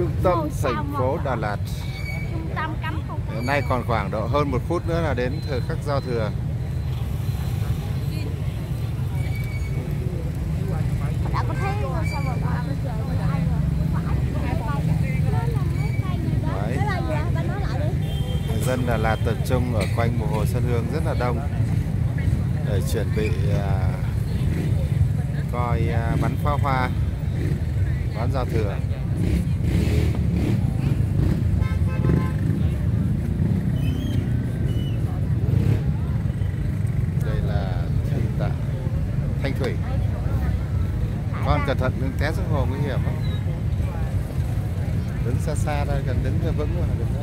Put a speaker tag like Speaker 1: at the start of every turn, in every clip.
Speaker 1: trung tâm thành phố Đà Lạt.
Speaker 2: trung tâm cấm không
Speaker 1: Hiện nay còn khoảng độ hơn một phút nữa là đến thời khắc giao thừa.
Speaker 2: đã có thấy sao
Speaker 1: dân Đà Lạt tập trung ở quanh bờ hồ Xuân Hương rất là đông để chuẩn bị à, coi à, bắn pháo hoa đón giao thừa. Thủy. Con cẩn thận đừng té xuống hồ nguy hiểm lắm. Đứng xa xa ra, cần đứng cho vững là được đó.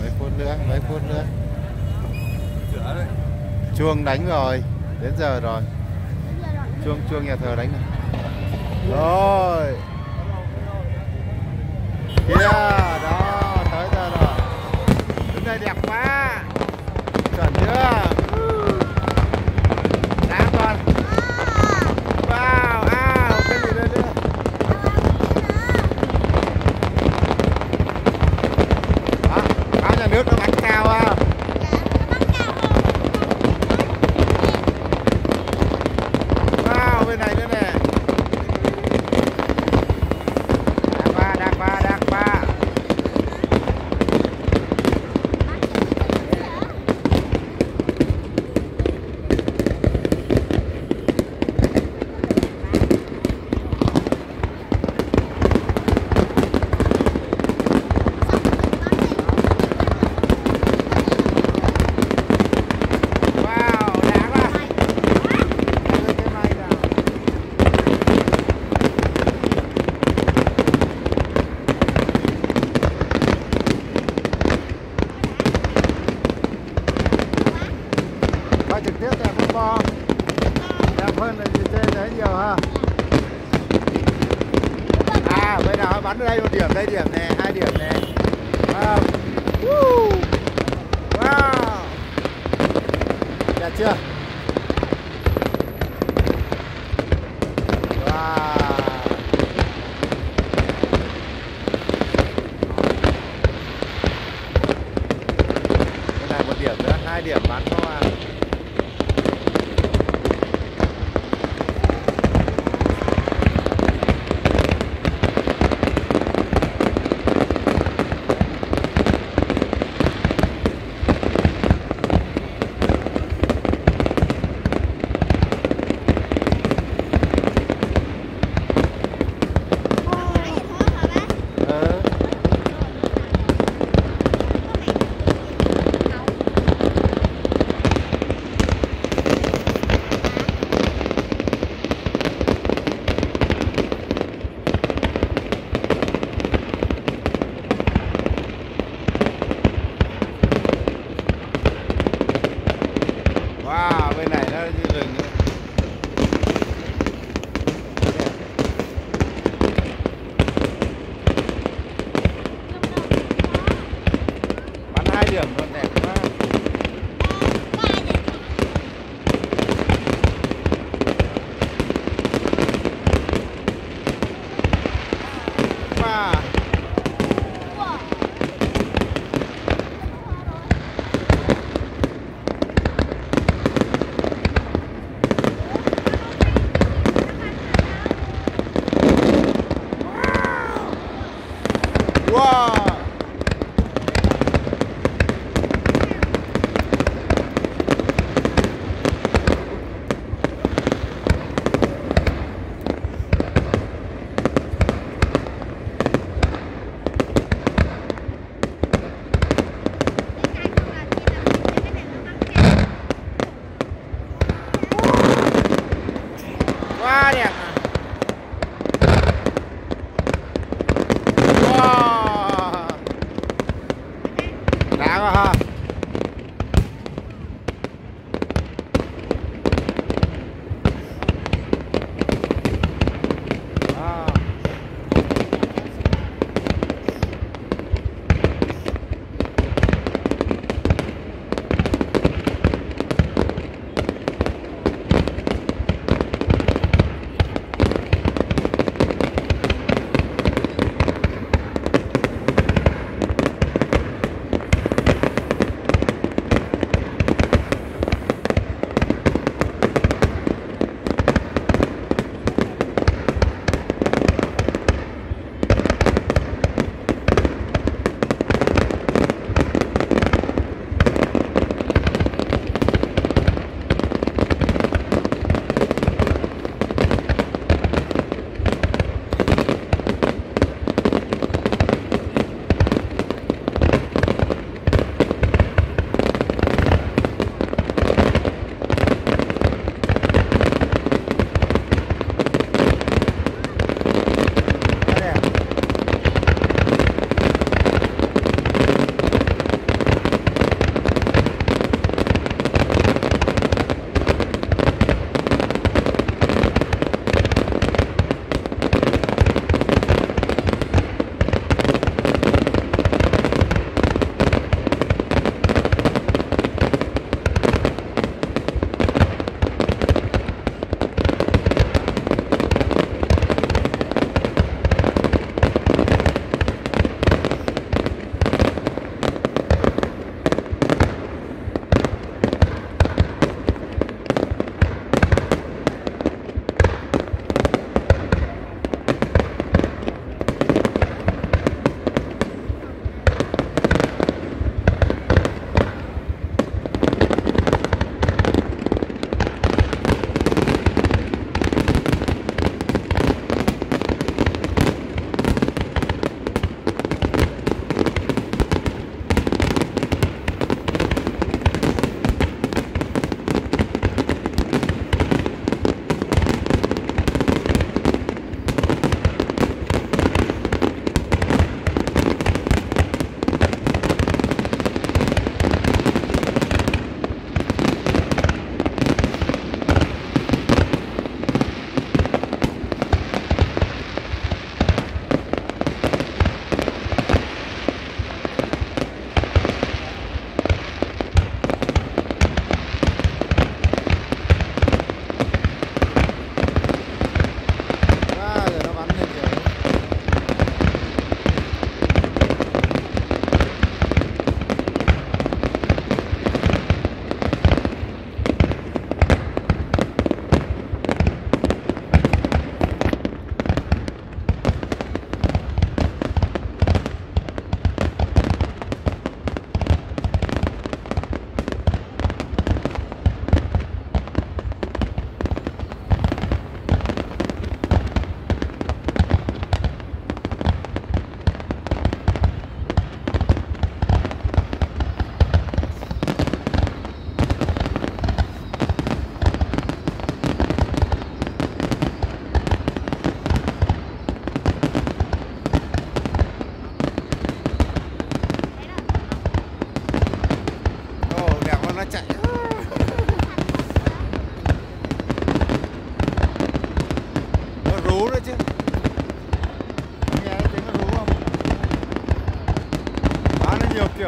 Speaker 1: mấy phút nữa mấy phút nữa chuông đánh rồi đến giờ rồi chuông chuông nhà thờ đánh rồi rồi yeah đó tới giờ rồi. Đứng đây đẹp quá. Bắn Quá đẹp à. Wow.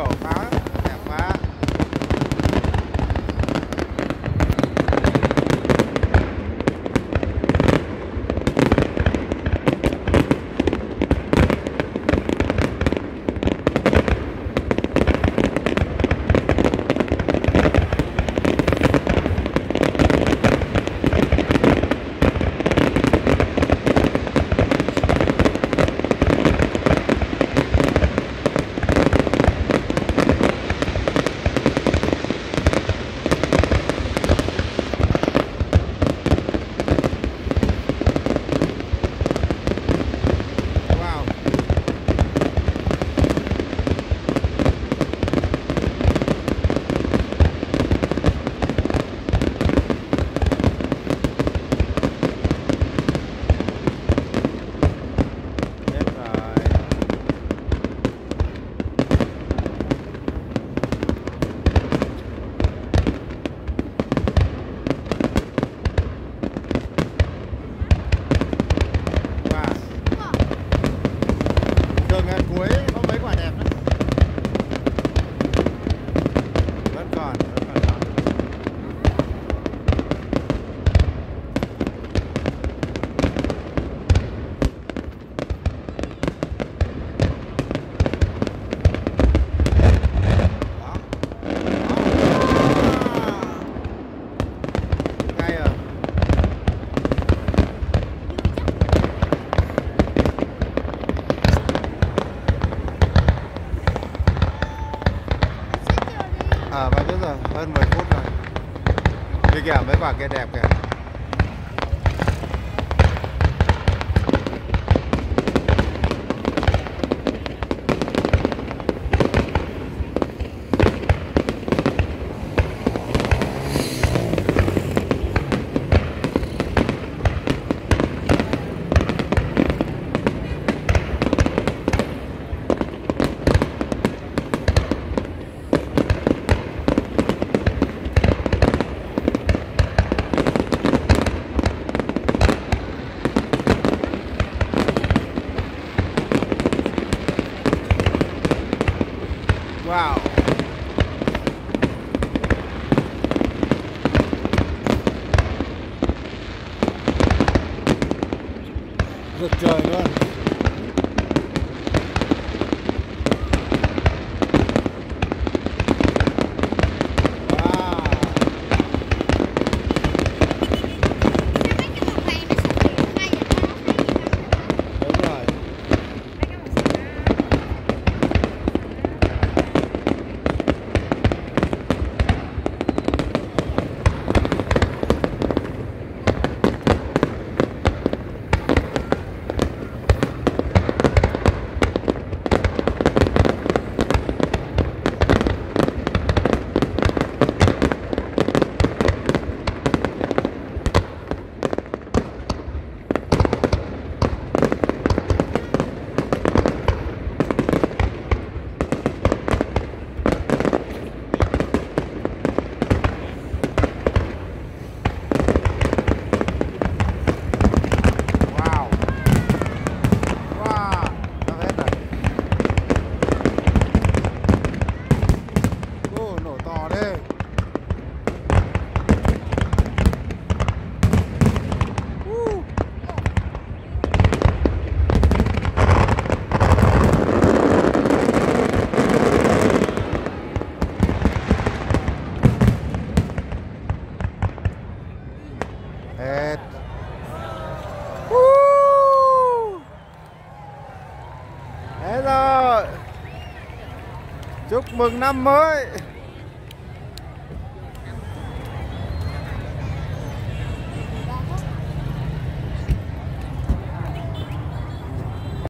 Speaker 1: Bro, huh? và kia đẹp kìa. Được trời luôn! mừng năm mới.